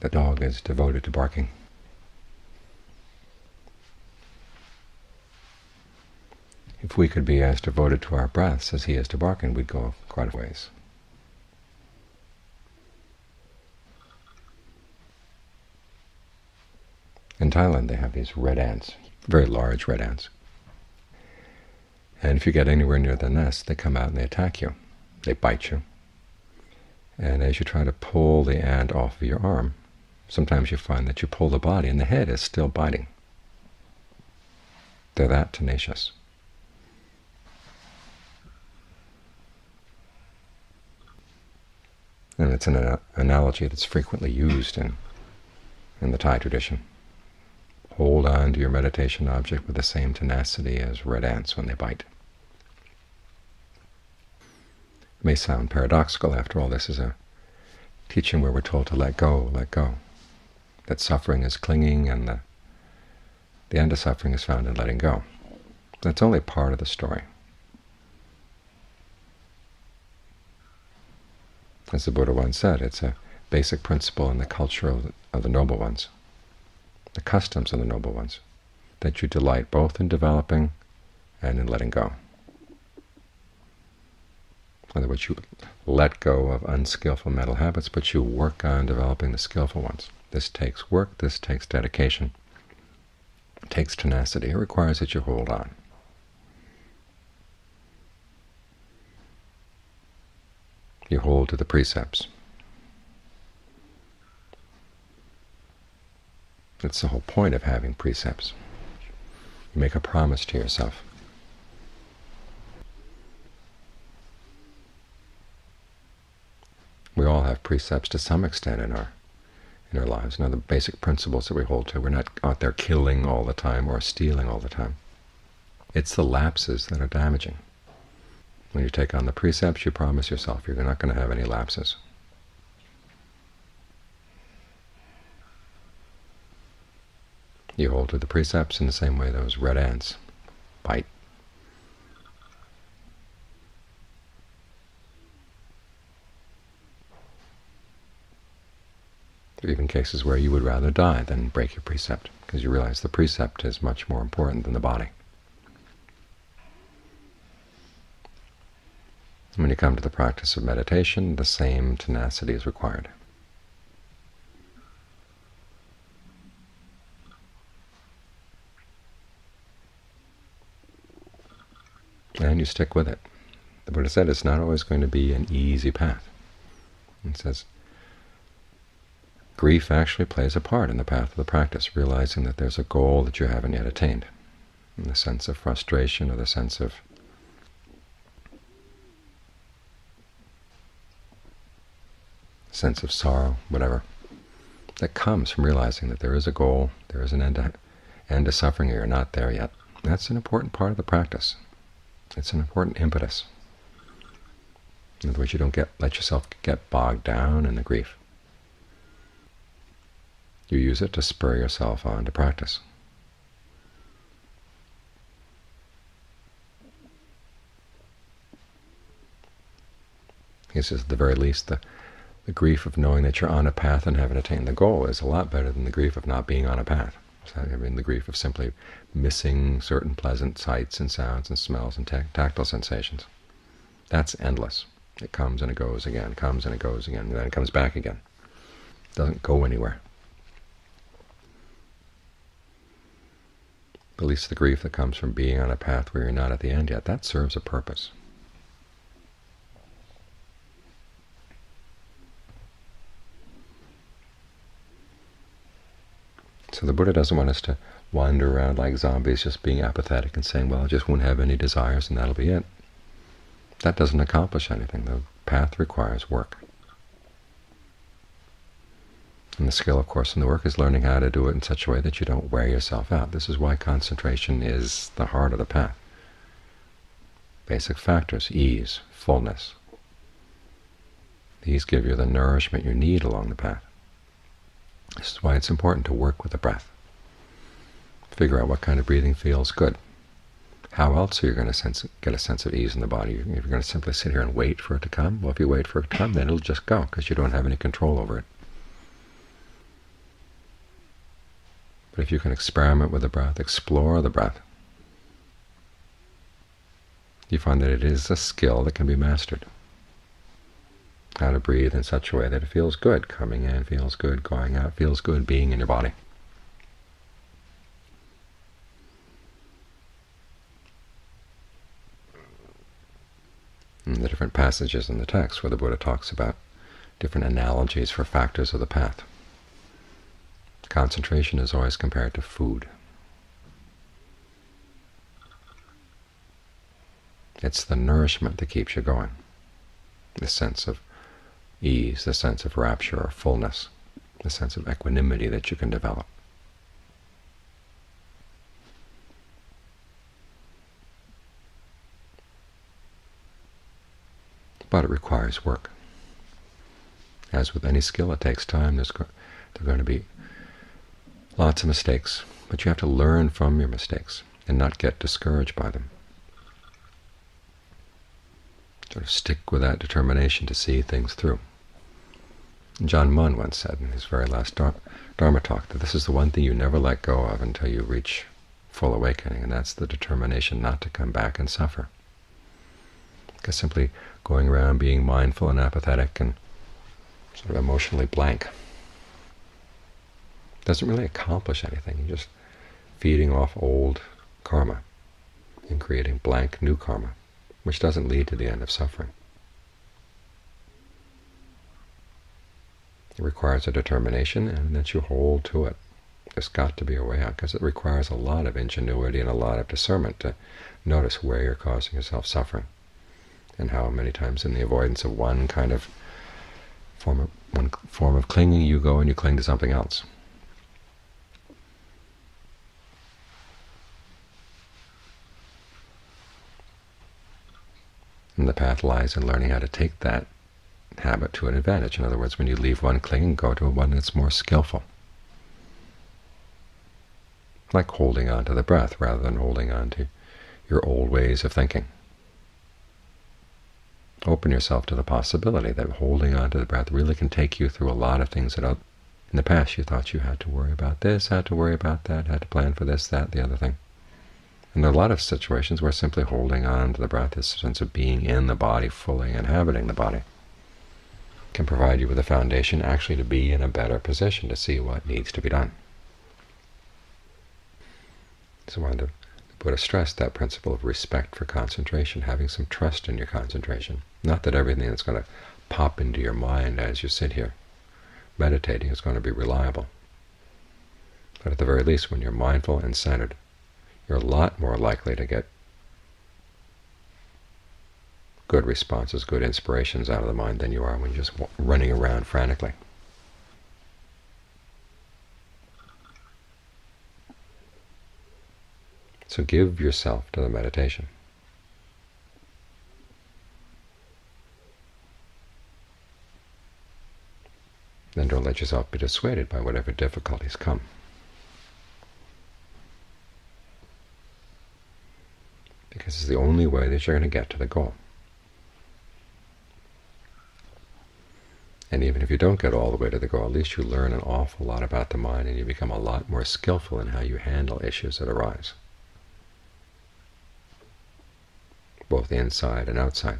the dog is devoted to barking. If we could be as devoted to our breaths as he is to barking, we'd go quite a ways. In Thailand, they have these red ants, very large red ants. And if you get anywhere near the nest, they come out and they attack you. They bite you. And as you try to pull the ant off of your arm, sometimes you find that you pull the body and the head is still biting. They're that tenacious. And it's an analogy that's frequently used in, in the Thai tradition. Hold on to your meditation object with the same tenacity as red ants when they bite. It may sound paradoxical. After all, this is a teaching where we're told to let go, let go, that suffering is clinging and the, the end of suffering is found in letting go. That's only part of the story. As the Buddha once said, it's a basic principle in the culture of the, of the noble ones, the customs of the noble ones, that you delight both in developing and in letting go. In other words, you let go of unskillful mental habits, but you work on developing the skillful ones. This takes work, this takes dedication, it takes tenacity. It requires that you hold on. you hold to the precepts. That's the whole point of having precepts. You make a promise to yourself. We all have precepts to some extent in our in our lives. Now, the basic principles that we hold to, we're not out there killing all the time or stealing all the time. It's the lapses that are damaging. When you take on the precepts, you promise yourself you're not going to have any lapses. You hold to the precepts in the same way those red ants bite. Even cases where you would rather die than break your precept, because you realize the precept is much more important than the body. When you come to the practice of meditation, the same tenacity is required. And you stick with it. The Buddha said it's not always going to be an easy path. He says, grief actually plays a part in the path of the practice, realizing that there's a goal that you haven't yet attained. And the sense of frustration or the sense of sense of sorrow, whatever, that comes from realizing that there is a goal, there is an end to, end to suffering, you're not there yet. That's an important part of the practice. It's an important impetus. In other words, you don't get let yourself get bogged down in the grief. You use it to spur yourself on to practice. He says, at the very least, the, the grief of knowing that you're on a path and haven't attained the goal is a lot better than the grief of not being on a path. So, I mean, the grief of simply missing certain pleasant sights and sounds and smells and tactile sensations. That's endless. It comes and it goes again, comes and it goes again, and then it comes back again. It doesn't go anywhere. At least the grief that comes from being on a path where you're not at the end yet, that serves a purpose. So the Buddha doesn't want us to wander around like zombies, just being apathetic and saying, well, I just won't have any desires and that'll be it. That doesn't accomplish anything. The path requires work. And the skill, of course, in the work is learning how to do it in such a way that you don't wear yourself out. This is why concentration is the heart of the path. Basic factors, ease, fullness. These give you the nourishment you need along the path. This is why it's important to work with the breath. Figure out what kind of breathing feels good. How else are you going to sense, get a sense of ease in the body? If you're going to simply sit here and wait for it to come, well, if you wait for it to come, then it'll just go because you don't have any control over it. But if you can experiment with the breath, explore the breath, you find that it is a skill that can be mastered. How to breathe in such a way that it feels good. Coming in feels good, going out feels good, being in your body. The different passages in the text where the Buddha talks about different analogies for factors of the path. Concentration is always compared to food. It's the nourishment that keeps you going, the sense of ease, the sense of rapture or fullness, the sense of equanimity that you can develop. But it requires work. As with any skill, it takes time. There's there going to be lots of mistakes, but you have to learn from your mistakes and not get discouraged by them sort of stick with that determination to see things through. Ajaan Mun once said in his very last Dharma talk that this is the one thing you never let go of until you reach full awakening, and that's the determination not to come back and suffer. Because simply going around being mindful and apathetic and sort of emotionally blank doesn't really accomplish anything. You're just feeding off old karma and creating blank new karma which doesn't lead to the end of suffering. It requires a determination and that you hold to it. There's got to be a way out, because it requires a lot of ingenuity and a lot of discernment to notice where you're causing yourself suffering, and how many times in the avoidance of one kind of form of, one form of clinging you go and you cling to something else. And the path lies in learning how to take that habit to an advantage. In other words, when you leave one clinging, go to one that's more skillful. Like holding on to the breath rather than holding on to your old ways of thinking. Open yourself to the possibility that holding on to the breath really can take you through a lot of things that in the past you thought you had to worry about this, had to worry about that, had to plan for this, that, the other thing. And there are a lot of situations where simply holding on to the breath, this sense of being in the body, fully inhabiting the body, can provide you with a foundation actually to be in a better position to see what needs to be done. So why the Buddha stressed that principle of respect for concentration, having some trust in your concentration. Not that everything that's going to pop into your mind as you sit here meditating is going to be reliable. But at the very least, when you're mindful and centered, you're a lot more likely to get good responses, good inspirations out of the mind than you are when you're just running around frantically. So give yourself to the meditation. Then don't let yourself be dissuaded by whatever difficulties come. Because is the only way that you're going to get to the goal. And even if you don't get all the way to the goal, at least you learn an awful lot about the mind and you become a lot more skillful in how you handle issues that arise, both inside and outside.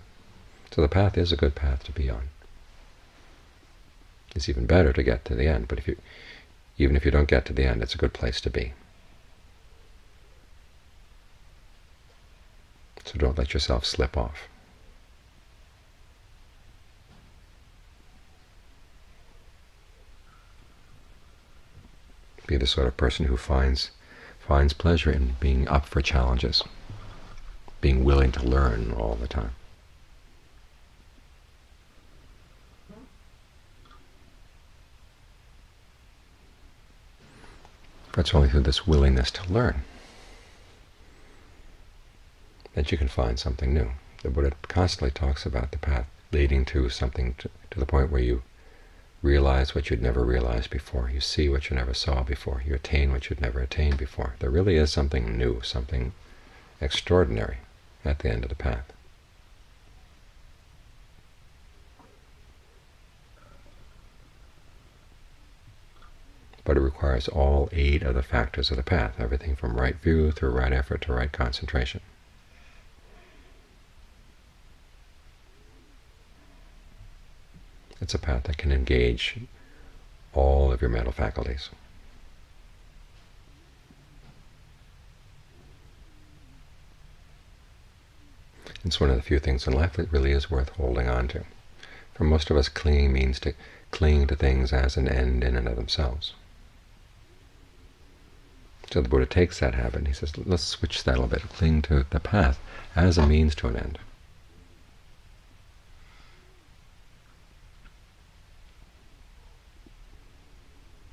So the path is a good path to be on. It's even better to get to the end, but if you, even if you don't get to the end, it's a good place to be. So don't let yourself slip off. Be the sort of person who finds finds pleasure in being up for challenges, being willing to learn all the time. It's only through this willingness to learn that you can find something new. The Buddha constantly talks about the path leading to something to, to the point where you realize what you'd never realized before, you see what you never saw before, you attain what you'd never attained before. There really is something new, something extraordinary at the end of the path. but it requires all eight of the factors of the path, everything from right view through right effort to right concentration. It's a path that can engage all of your mental faculties. It's one of the few things in life that really is worth holding on to. For most of us, clinging means to cling to things as an end in and of themselves. So the Buddha takes that habit and he says, let's switch that a little bit, cling to the path as a means to an end.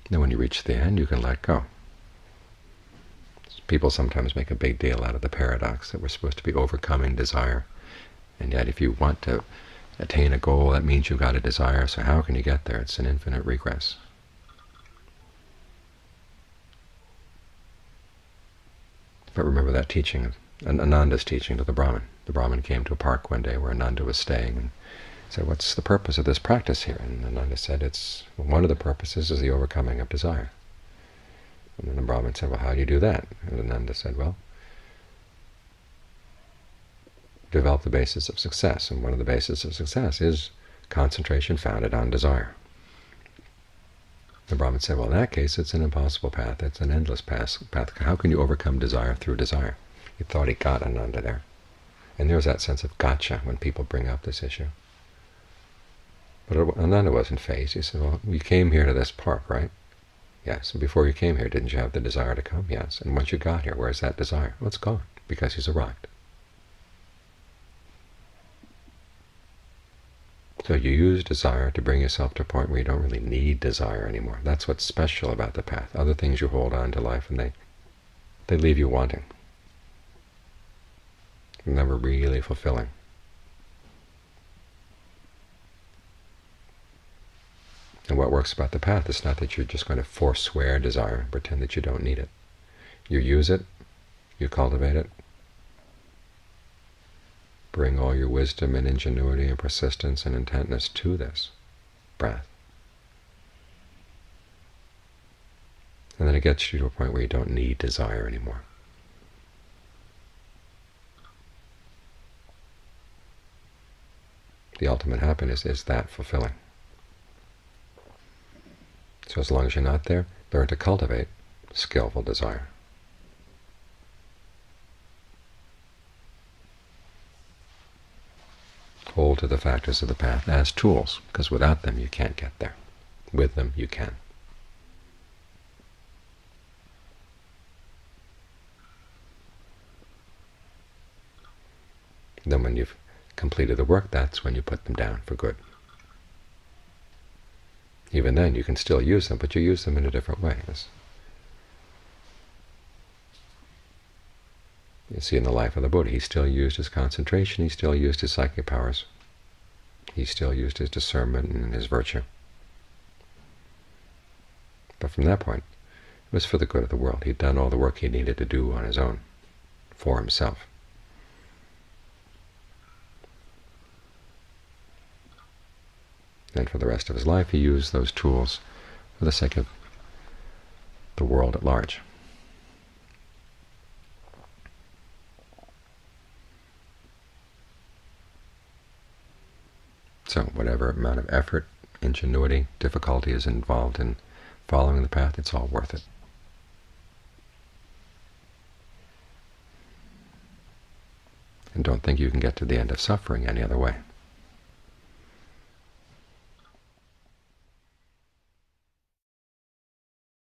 Then when you reach the end, you can let go. People sometimes make a big deal out of the paradox that we're supposed to be overcoming desire. And yet if you want to attain a goal, that means you've got a desire. So how can you get there? It's an infinite regress. But remember that teaching, Ananda's teaching to the Brahmin. The Brahmin came to a park one day where Ananda was staying and said, what's the purpose of this practice here? And Ananda said, it's one of the purposes is the overcoming of desire. And then the Brahmin said, well, how do you do that? And Ananda said, well, develop the basis of success. And one of the bases of success is concentration founded on desire. The Brahmin said, well, in that case, it's an impossible path. It's an endless path. How can you overcome desire through desire? He thought he got Ananda there. And there's that sense of gotcha when people bring up this issue. But Ananda wasn't fazed. He said, well, you came here to this park, right? Yes. And before you came here, didn't you have the desire to come? Yes. And once you got here, where's that desire? Well, it's gone, because he's arrived. So you use desire to bring yourself to a point where you don't really need desire anymore. That's what's special about the path. Other things you hold on to life, and they they leave you wanting. Never really fulfilling. And what works about the path is not that you're just going to forswear desire and pretend that you don't need it. You use it, you cultivate it, bring all your wisdom and ingenuity and persistence and intentness to this breath. And then it gets you to a point where you don't need desire anymore. The ultimate happiness is that fulfilling. So as long as you're not there, learn to cultivate skillful desire. Hold to the factors of the path as tools, because without them you can't get there. With them you can. Then when you've completed the work, that's when you put them down for good. Even then, you can still use them, but you use them in a different way. You see in the life of the Buddha, he still used his concentration, he still used his psychic powers, he still used his discernment and his virtue. But from that point, it was for the good of the world. He'd done all the work he needed to do on his own, for himself. And for the rest of his life he used those tools for the sake of the world at large. So whatever amount of effort, ingenuity, difficulty is involved in following the path, it's all worth it. And don't think you can get to the end of suffering any other way.